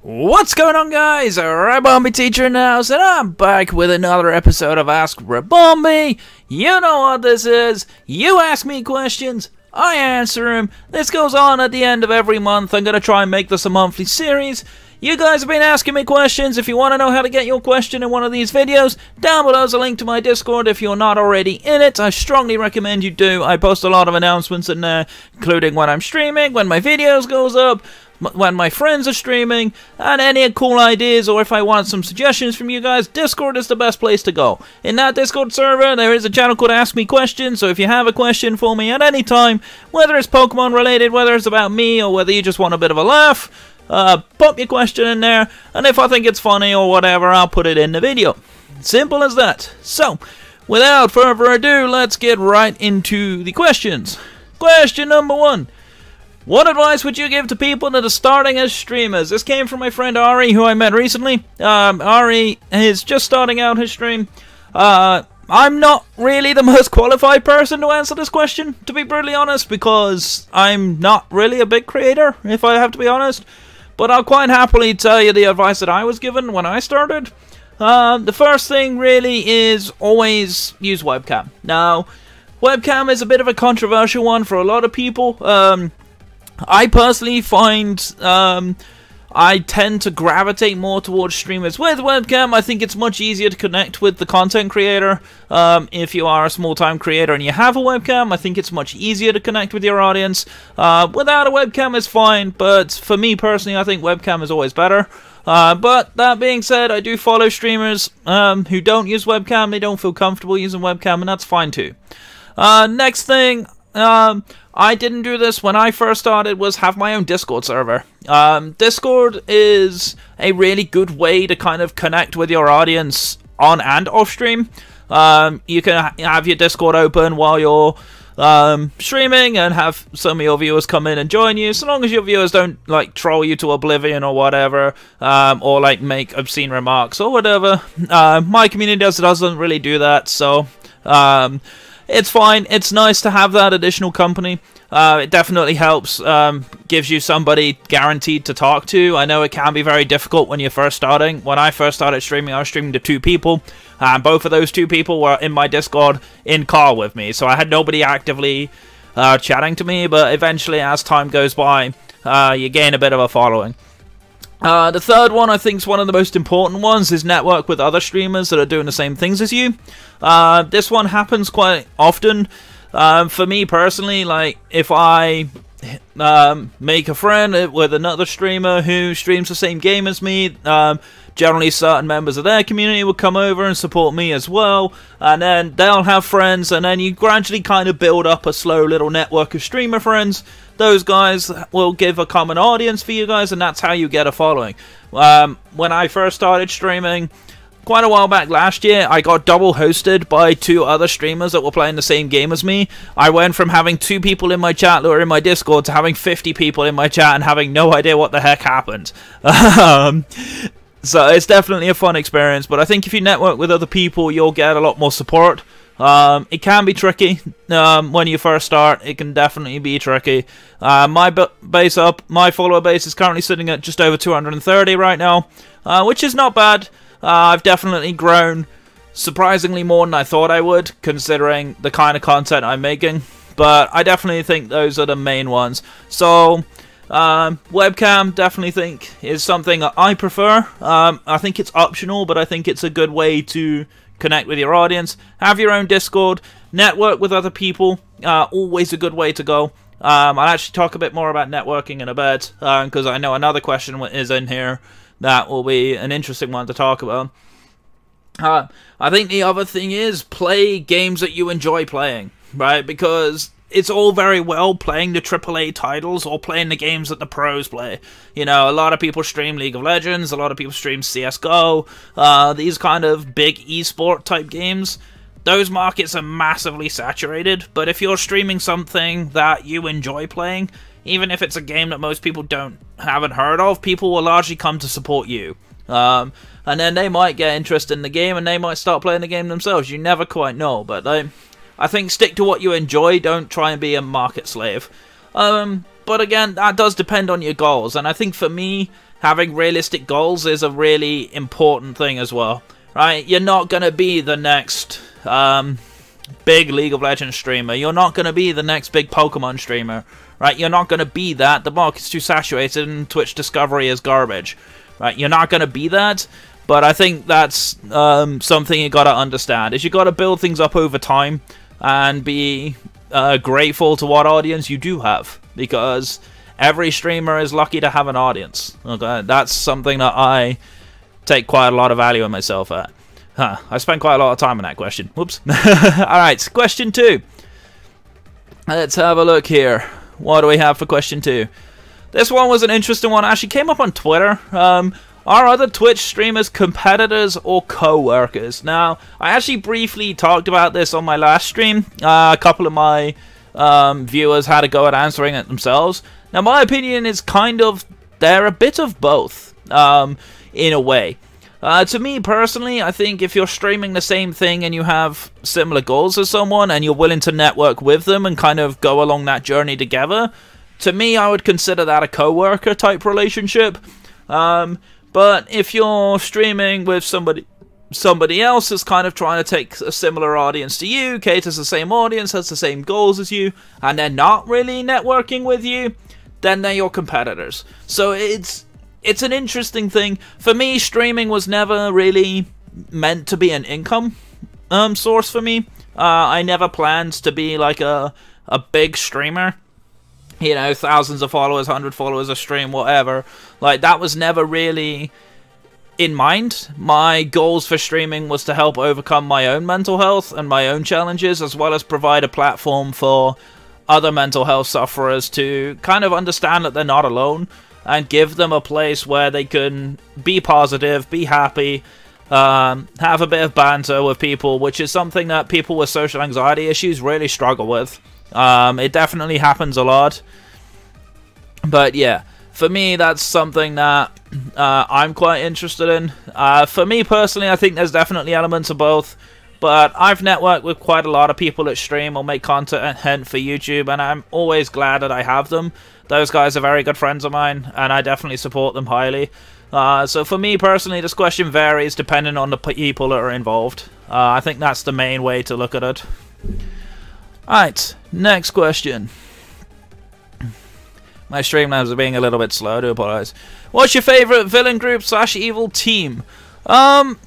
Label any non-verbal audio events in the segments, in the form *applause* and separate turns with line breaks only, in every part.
What's going on, guys? Ribombee Teacher now, and I'm back with another episode of Ask Ribombee. You know what this is. You ask me questions, I answer them. This goes on at the end of every month. I'm going to try and make this a monthly series. You guys have been asking me questions. If you want to know how to get your question in one of these videos, down below is a link to my Discord if you're not already in it. I strongly recommend you do. I post a lot of announcements in there, including when I'm streaming, when my videos goes up, when my friends are streaming, and any cool ideas or if I want some suggestions from you guys, Discord is the best place to go. In that Discord server, there is a channel called Ask Me Questions, so if you have a question for me at any time, whether it's Pokemon related, whether it's about me, or whether you just want a bit of a laugh, uh, pop your question in there, and if I think it's funny or whatever, I'll put it in the video. Simple as that. So, without further ado, let's get right into the questions. Question number one. What advice would you give to people that are starting as streamers? This came from my friend Ari, who I met recently. Um, Ari is just starting out his stream. Uh, I'm not really the *laughs* most qualified person to answer this question, to be brutally honest, because I'm not really a big creator, if I have to be honest. But I'll quite happily tell you the advice that I was given when I started. Uh, the first thing really is always use webcam. Now, webcam is a bit of a controversial one for a lot of people. Um, I personally find um, I tend to gravitate more towards streamers with webcam. I think it's much easier to connect with the content creator. Um, if you are a small-time creator and you have a webcam, I think it's much easier to connect with your audience. Uh, without a webcam is fine, but for me personally, I think webcam is always better. Uh, but that being said, I do follow streamers um, who don't use webcam. They don't feel comfortable using webcam, and that's fine too. Uh, next thing, um, I didn't do this when I first started was have my own Discord server. Um, Discord is a really good way to kind of connect with your audience on and off stream. Um, you can have your Discord open while you're um, streaming and have some of your viewers come in and join you, so long as your viewers don't like troll you to oblivion or whatever, um, or like make obscene remarks or whatever. Uh, my community does doesn't really do that, so um, it's fine. It's nice to have that additional company. Uh, it definitely helps, um, gives you somebody guaranteed to talk to. I know it can be very difficult when you're first starting. When I first started streaming, I was streaming to two people, and both of those two people were in my Discord in car with me, so I had nobody actively uh, chatting to me, but eventually, as time goes by, uh, you gain a bit of a following. Uh, the third one, I think, is one of the most important ones, is network with other streamers that are doing the same things as you. Uh, this one happens quite often. Um, for me personally, like, if I um, make a friend with another streamer who streams the same game as me, um, generally certain members of their community will come over and support me as well, and then they'll have friends, and then you gradually kind of build up a slow little network of streamer friends those guys will give a common audience for you guys, and that's how you get a following. Um, when I first started streaming, quite a while back last year, I got double hosted by two other streamers that were playing the same game as me. I went from having two people in my chat that were in my Discord to having 50 people in my chat and having no idea what the heck happened. *laughs* um, so it's definitely a fun experience, but I think if you network with other people, you'll get a lot more support. Um, it can be tricky um, when you first start. It can definitely be tricky. Uh, my base up, my follower base is currently sitting at just over 230 right now, uh, which is not bad. Uh, I've definitely grown surprisingly more than I thought I would, considering the kind of content I'm making. But I definitely think those are the main ones. So, um, webcam, definitely think, is something I prefer. Um, I think it's optional, but I think it's a good way to connect with your audience, have your own Discord, network with other people. Uh, always a good way to go. Um, I'll actually talk a bit more about networking in a bit because uh, I know another question is in here that will be an interesting one to talk about. Uh, I think the other thing is play games that you enjoy playing, right? Because it's all very well playing the AAA titles or playing the games that the pros play. You know, a lot of people stream League of Legends, a lot of people stream CSGO, uh, these kind of big esport type games. Those markets are massively saturated, but if you're streaming something that you enjoy playing, even if it's a game that most people don't haven't heard of, people will largely come to support you. Um, and then they might get interested in the game and they might start playing the game themselves. You never quite know, but they I think stick to what you enjoy. Don't try and be a market slave. Um, but again, that does depend on your goals. And I think for me, having realistic goals is a really important thing as well, right? You're not gonna be the next um, big League of Legends streamer. You're not gonna be the next big Pokemon streamer, right? You're not gonna be that. The market's too saturated, and Twitch discovery is garbage, right? You're not gonna be that. But I think that's um, something you gotta understand. Is you gotta build things up over time and be uh, grateful to what audience you do have because every streamer is lucky to have an audience. Okay, that's something that I take quite a lot of value in myself at. Huh, I spent quite a lot of time on that question. Whoops. *laughs* Alright, question two. Let's have a look here. What do we have for question two? This one was an interesting one. Actually came up on Twitter. Um, are other Twitch streamers competitors or co-workers? Now, I actually briefly talked about this on my last stream. Uh, a couple of my um, viewers had a go at answering it themselves. Now, my opinion is kind of they're a bit of both, um, in a way. Uh, to me personally, I think if you're streaming the same thing and you have similar goals as someone and you're willing to network with them and kind of go along that journey together, to me, I would consider that a co-worker type relationship. Um, but if you're streaming with somebody somebody else is kind of trying to take a similar audience to you, caters the same audience, has the same goals as you, and they're not really networking with you, then they're your competitors. So it's it's an interesting thing. For me, streaming was never really meant to be an income um, source for me. Uh, I never planned to be like a a big streamer you know, thousands of followers, hundred followers a stream, whatever. Like that was never really in mind. My goals for streaming was to help overcome my own mental health and my own challenges, as well as provide a platform for other mental health sufferers to kind of understand that they're not alone and give them a place where they can be positive, be happy, um, have a bit of banter with people, which is something that people with social anxiety issues really struggle with. Um, it definitely happens a lot. But yeah, for me, that's something that uh, I'm quite interested in. Uh, for me personally, I think there's definitely elements of both. But I've networked with quite a lot of people that stream or make content for YouTube, and I'm always glad that I have them. Those guys are very good friends of mine, and I definitely support them highly. Uh, so for me personally, this question varies depending on the people that are involved. Uh, I think that's the main way to look at it. Alright, next question. My Streamlabs are being a little bit slow, I do apologize. What's your favourite villain group slash evil team? Um,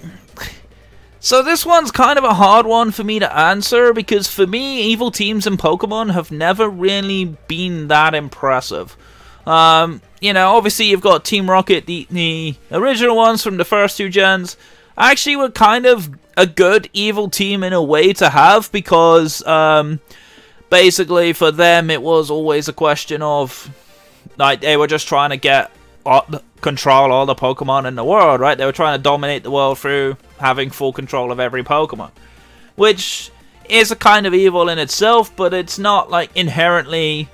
so this one's kind of a hard one for me to answer because for me, evil teams in Pokemon have never really been that impressive. Um, you know, obviously you've got Team Rocket, the, the original ones from the first two gens, actually we were kind of a good evil team in a way to have because um, basically for them it was always a question of like they were just trying to get control all the Pokemon in the world, right? They were trying to dominate the world through having full control of every Pokemon, which is a kind of evil in itself, but it's not like inherently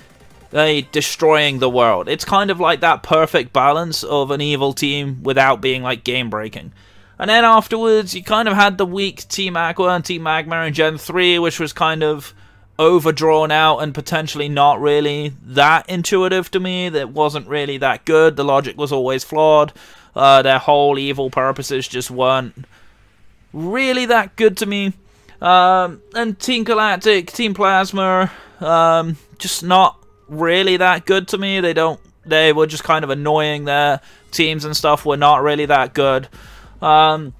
uh, destroying the world. It's kind of like that perfect balance of an evil team without being like game breaking. And then afterwards, you kind of had the weak Team Aqua and Team Magma in Gen 3, which was kind of overdrawn out and potentially not really that intuitive to me. That wasn't really that good. The logic was always flawed. Uh, their whole evil purposes just weren't really that good to me. Um, and Team Galactic, Team Plasma, um, just not really that good to me. They don't. They were just kind of annoying. Their teams and stuff were not really that good. Um,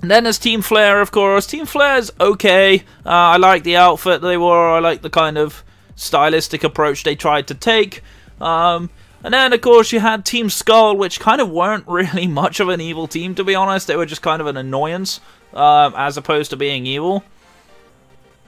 and then there's Team Flare, of course. Team Flare's okay. Uh, I like the outfit they wore. I like the kind of stylistic approach they tried to take. Um, and then, of course, you had Team Skull, which kind of weren't *laughs* really much of an evil team, to be honest. They were just kind of an annoyance, um, as opposed to being evil.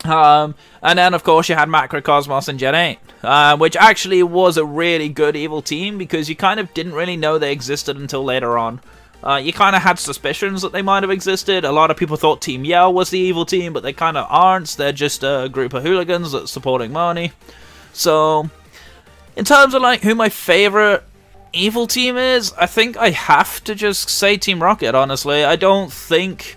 Um, and then, of course, you had Macrocosmos and Gen 8, uh, which actually was a really good evil team because you kind of didn't really know they existed until later on. Uh, you kind of had suspicions that they might have existed. A lot of people thought Team Yell was the evil team, but they kind of aren't. They're just a group of hooligans that's supporting Marnie. So, in terms of like who my favorite evil team is, I think I have to just say Team Rocket, honestly. I don't think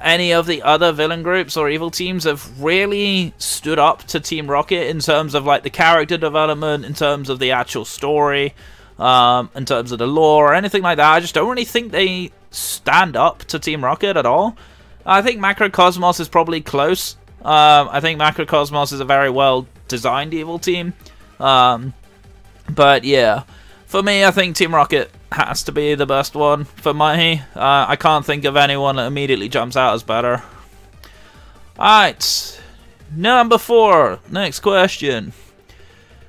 any of the other villain groups or evil teams have really stood up to Team Rocket in terms of like the character development, in terms of the actual story. Um, in terms of the lore or anything like that. I just don't really think they stand up to Team Rocket at all. I think Macrocosmos is probably close. Um, I think Macrocosmos is a very well designed evil team. Um, but yeah, for me, I think Team Rocket has to be the best one for me. Uh, I can't think of anyone that immediately jumps out as better. Alright, number four, next question.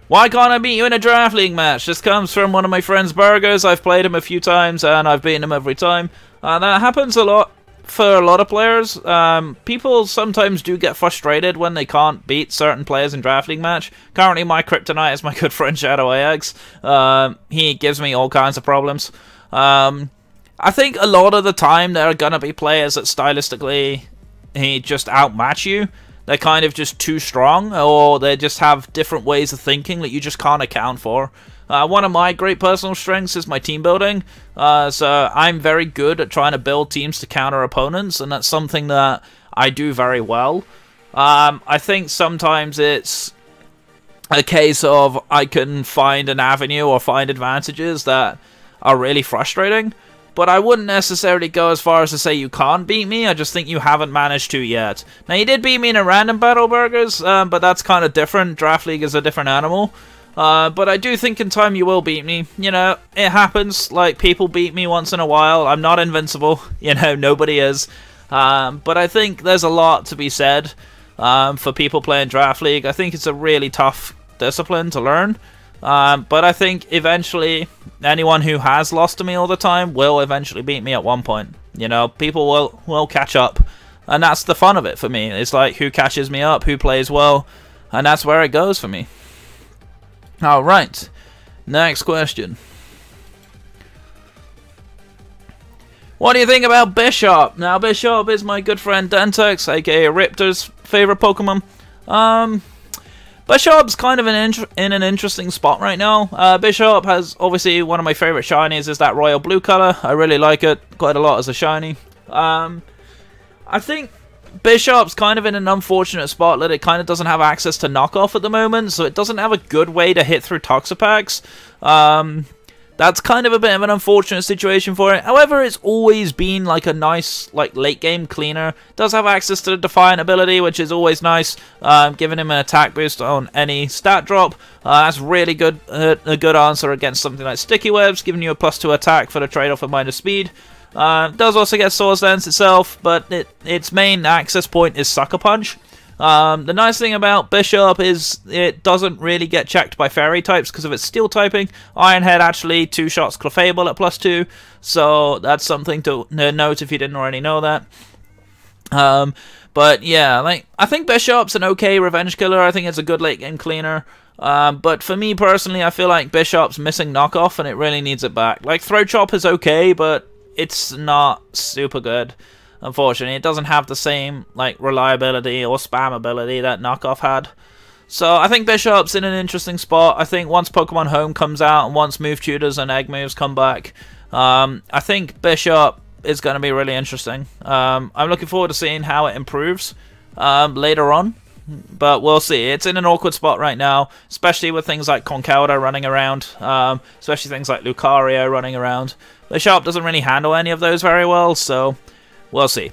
Why can't I beat you in a draft league match? This comes from one of my friends, Burgers. I've played him a few times and I've beaten him every time. Uh, that happens a lot for a lot of players. Um, people sometimes do get frustrated when they can't beat certain players in draft league match. Currently, my kryptonite is my *laughs* good friend Shadow AX. Um, he gives me all kinds of problems. Um, I think a lot of the time there are gonna be players that stylistically he just outmatch you. They're kind of just too strong, or they just have different ways of thinking that you just can't account for. Uh, one of my great personal strengths is my team building. Uh, so I'm very good at trying to build teams to counter opponents, and that's something that I do very well. Um, I think sometimes it's a case of I can find an avenue or find advantages that are really frustrating. But I wouldn't necessarily go as far as to say you can't beat me. I just think you haven't managed to yet. Now, you did beat me in a random battle, Burgers, um, but that's kind of different. Draft League is a different animal. Uh, but I do think in time you will beat me. You know, it happens. Like, people beat me once in a while. I'm not invincible. *laughs* You know, nobody is. Um, but I think there's a lot to be said um, for people playing Draft League. I think it's a really tough discipline to learn. Um, but I think eventually anyone who has lost to me all the time will eventually beat me at one point. You know, people will will catch up, and that's the fun of it for me. It's like who catches me up, who plays well, and that's where it goes for me. All right, next question. What do you think about Bisharp? Now, Bisharp is my good friend Dentex, aka Riptor's favorite Pokemon. Um, Bisharp's kind of an in an interesting spot right now. Uh, Bisharp has obviously one of my favorite shinies is that royal blue color. I really like it quite a lot as a shiny. Um, I think Bisharp's kind of in an unfortunate spot that it kind of doesn't have access to knockoff at the moment, so it doesn't have a good way to hit through Toxapex. Um, that's kind of a bit of an unfortunate situation for it. However, it's always been like a nice, like late game cleaner. Does have access to the Defiant ability, which is always nice, um, giving him an attack boost on any stat drop. Uh, that's really good, uh, a good answer against something like Sticky Webs, giving you a plus two attack for the trade-off of minus speed. Uh, does also get Swords Dance itself, but it, its main access point is Sucker Punch. Um, the nice thing about Bisharp is it doesn't really get checked by fairy types because of its steel typing. Iron Head actually two shots Clefable at plus two, so that's something to note if you didn't already know that. Um, but yeah, like I think Bisharp's an okay revenge killer. I think it's a good late game cleaner. Um, but for me personally, I feel like Bisharp's missing knockoff and it really needs it back. Like Throat Chop is okay, but it's not super good. Unfortunately, it doesn't have the same like reliability or spam ability that Knockoff had. So I think Bisharp's in an interesting spot. I think once Pokemon Home comes out and once Move Tutors and Egg Moves come back, um, I think Bisharp is going to be really interesting. Um, I'm looking forward to seeing how it improves um, later on. But we'll see. It's in an awkward spot right now, especially with things like Conkeldurr running around, um, especially things like Lucario running around. Bisharp doesn't really handle any of those very well, so We'll see.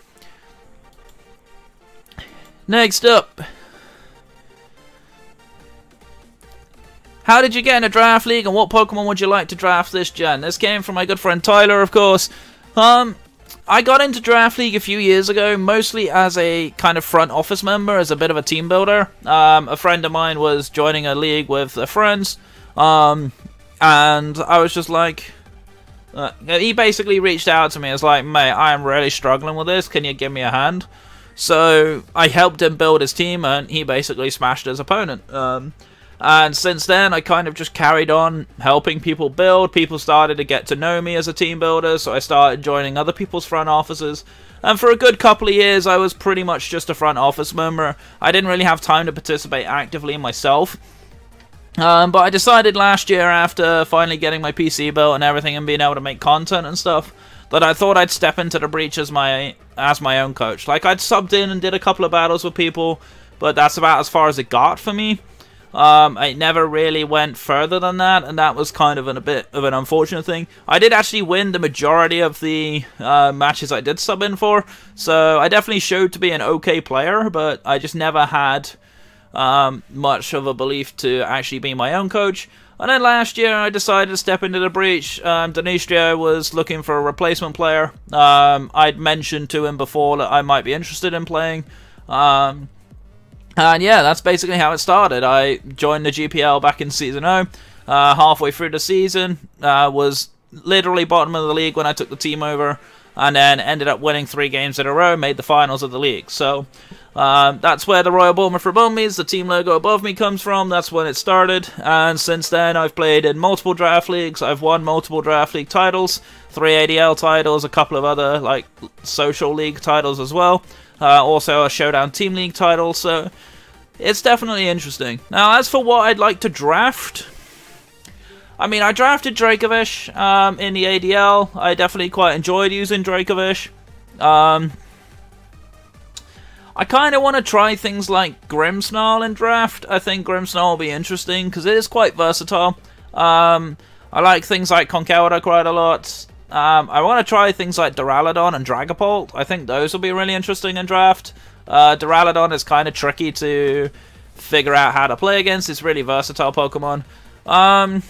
Next up. How did you get in a draft league and what Pokemon would you like to draft this gen? This came from my good friend Tyler, of course. Um, I got into Draft League a few years ago, mostly as a kind of front office member, as a bit of a team builder. Um, a friend of mine was joining a league with their friends, um, and I was just like, uh, he basically reached out to me and was like, mate, I am really struggling with this. Can you give me a hand? So I helped him build his team, and he basically smashed his opponent. Um, and since then, I kind of just carried on helping people build. People started to get to know me as a team builder, so I started joining other people's front offices. And for a good couple of years, I was pretty much just a front office member. I didn't really have time to participate actively myself. Um, but I decided last year, after finally getting my PC built and everything, and being able to make content and stuff, that I thought I'd step into the breach as my as my own coach. Like I'd subbed in and did a couple of battles with people, but that's about as far as it got for me. Um, it never really went further than that, and that was kind of an, a bit of an unfortunate thing. I did actually win the majority of the uh, matches I did sub in for, so I definitely showed to be an okay player, but I just never had um, much of a belief to actually be my own coach. And then last year, I decided to step into the breach. Um, Denistrio was looking for a replacement player. Um, I'd mentioned to him before that I might be interested in playing. Um, and yeah, that's basically how it started. I joined the GPL back in Season 0. Uh, halfway through the season, uh, was literally bottom of the league when I took the team over, and then ended up winning three games in a row, made the finals of the league. So um, that's where the Royal Bournemouth Ribombees, the team logo above me, comes from. That's when it started, and since then I've played in multiple draft leagues. I've won multiple draft league titles, three ADL titles, a couple of other like social league titles as well uh, also a Showdown Team League title, so it's definitely interesting. Now, as for what I'd like to draft, I mean, I drafted Dracovish um, in the ADL. I definitely quite enjoyed using Dracovish. Um, I kind of want to try things like Grimmsnarl in draft. I think Grimmsnarl will be interesting because it is quite versatile. Um, I like things like Conkeldurr quite a lot. Um, I want to try things like Duraludon and Dragapult. I think those will be really interesting in draft. Uh, Duraludon is kind of tricky to figure out how to play against. It's really versatile Pokemon. Um,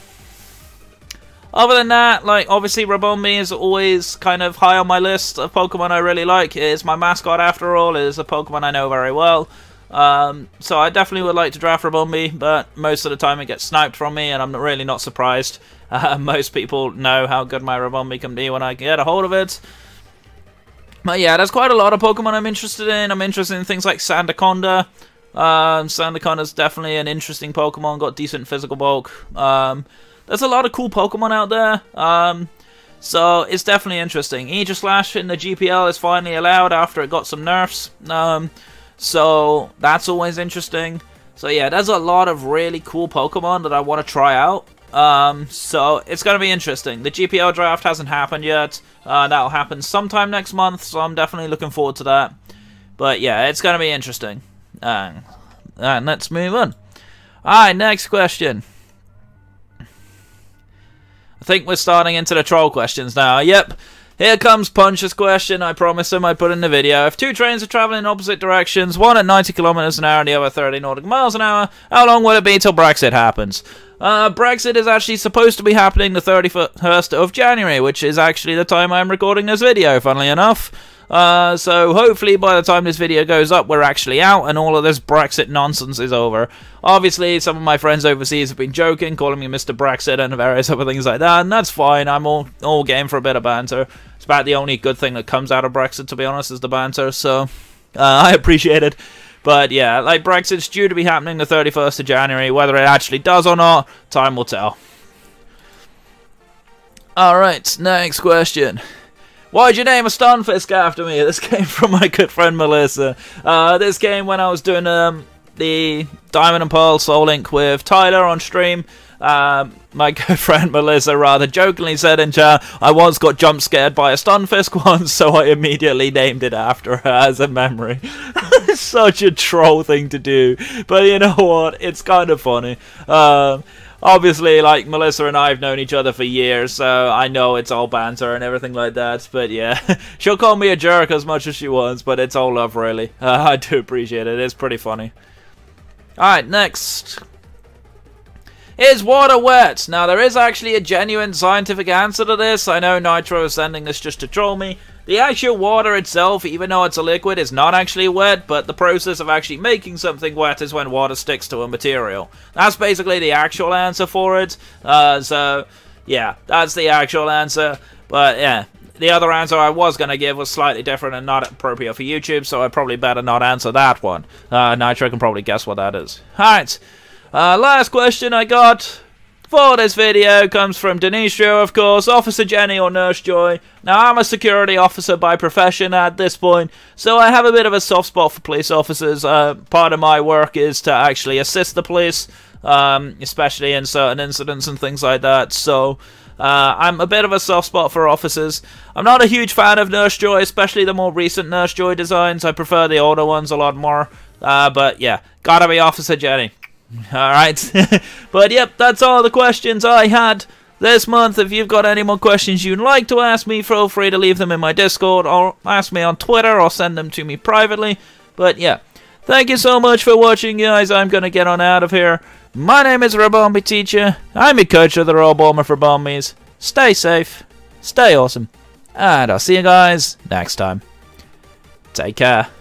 other than that, like obviously Ribombee is always kind of high on my list of Pokemon I really like. It is my mascot after all. It is a Pokemon I know very well. Um, so I definitely would like to draft Ribombee, but most of the time it gets sniped from me, and I'm really not surprised. *laughs* Uh, most people know how good my Ribombee can be when I get a hold of it. But yeah, there's quite a lot of Pokemon I'm interested in. I'm interested in things like Sandaconda. Um, Sandaconda's definitely an interesting Pokemon, got decent physical bulk. Um, there's a lot of cool Pokemon out there. Um, so it's definitely interesting. Aegislash in the GPL is finally allowed after it got some nerfs. Um, so that's always interesting. So yeah, there's a lot of really cool Pokemon that I want to try out. Um, so it's going to be interesting. The GPL draft hasn't happened yet. Uh, that'll happen sometime next month, so I'm definitely looking forward to that. But yeah, it's going to be interesting. Uh, and let's move on. Alright, next question. Think we're starting into the troll questions now. Yep. Here comes Punch's question. I promised him I'd put in the video. If two trains are traveling in opposite directions, one at 90 kilometers an hour and the other 30 nautical miles an hour, how long will it be till Brexit happens? Uh, Brexit is actually supposed to be happening the 31st of January, which is actually the time I'm recording this video, funnily enough. Uh, so hopefully by the time this video goes up, we're actually out and all of this Brexit nonsense is over. Obviously, some of my friends overseas have been joking, calling me Mr. Brexit and various *laughs* other things like that, and that's fine. I'm all, all game for a bit of banter. It's about the only good thing that comes out of Brexit, to be honest, is the banter, so uh, *laughs* I appreciate it. But yeah, like Brexit's due to be happening the 31st of January. Whether it actually does or not, time will tell. Alright, next question. Why'd you name a Stunfisk after me? This came from my good friend Melissa. Uh, this came when I was doing um, the Diamond and Pearl Soul Link with Tyler on stream. Um, my *laughs* good friend Melissa rather jokingly said in chat, I once got jump scared by a Stunfisk *laughs* once, so I immediately named it after her *laughs* as a memory. Such a troll thing to do. But you know what? It's kind of funny. Um, obviously, like Melissa and I have known each other for years, so I know it's all banter and everything like that. But yeah, *laughs* she'll call me a jerk as much as she wants, but it's all love, really. Uh, *laughs* I do appreciate it. It's pretty funny. Alright, next. Is water wet? Now, there is actually a genuine scientific answer to this. I know Nitro is sending this just to troll me. The actual water itself, even though it's a liquid, is not actually wet, but the process of actually making something wet is when water sticks to a material. That's basically the actual answer for it. Uh, so, yeah, that's the actual answer. But, yeah, the other answer I was going to give was slightly different and not appropriate for YouTube, so I probably better not answer that one. Uh, Nitro can probably guess what that is. Alright, uh, last question I got for this video comes from Denistrio, of course, Officer Jenny or Nurse Joy. Now, I'm a security officer by profession at this point, so I have a bit of a soft spot for police officers. Uh, part of my work is to actually assist the police, um, especially in certain incidents and things like that, so... Uh, I'm a bit of a soft spot for officers. I'm not a huge fan of Nurse Joy, especially the more recent Nurse Joy designs. I prefer the older ones a lot more. Uh, but yeah, gotta be Officer Jenny. *laughs* Alright. *laughs* but yep, that's all the questions I had this month. If you've got any more questions you'd like to ask me, feel free to leave them in my Discord or ask me on Twitter or send them to me privately. But yeah, thank you so much for watching, guys. I'm going to get on out of here. My name is Ribombee Teacher. I'm your coach of the Royal Bomber for Bombies. Stay safe, stay awesome, and I'll see you guys next time. Take care.